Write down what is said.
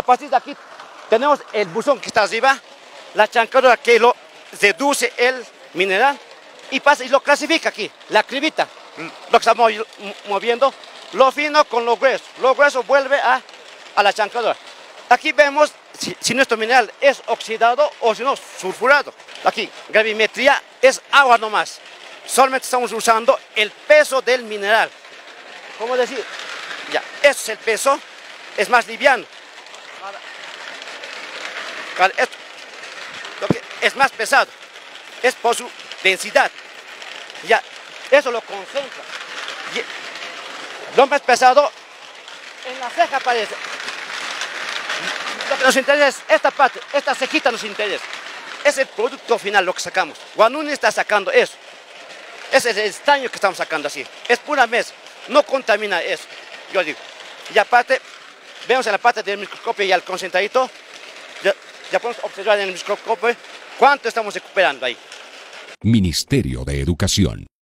A partir de aquí tenemos el buzón que está arriba, la chancadora que lo reduce el mineral y pasa y lo clasifica aquí, la cribita, lo que estamos moviendo, lo fino con lo grueso, lo grueso vuelve a, a la chancadora. Aquí vemos si, si, nuestro mineral es oxidado o si no, sulfurado. Aquí, gravimetría es agua nomás. Solamente estamos usando el peso del mineral. ¿Cómo decir? Ya, ese es el peso, es más liviano. Esto, lo que es más pesado, es por su densidad. Ya, eso lo concentra. Lo más pesado en la ceja aparece. Lo que nos interesa es esta parte, esta cejita nos interesa. Es el producto final lo que sacamos. Guanuni está sacando eso. Ese es el estaño que estamos sacando así. Es pura mesa. No contamina eso. Yo digo. Y aparte, vemos en la parte del microscopio y el concentradito. Ya, ya podemos observar en el microscopio cuánto estamos recuperando ahí. Ministerio de Educación.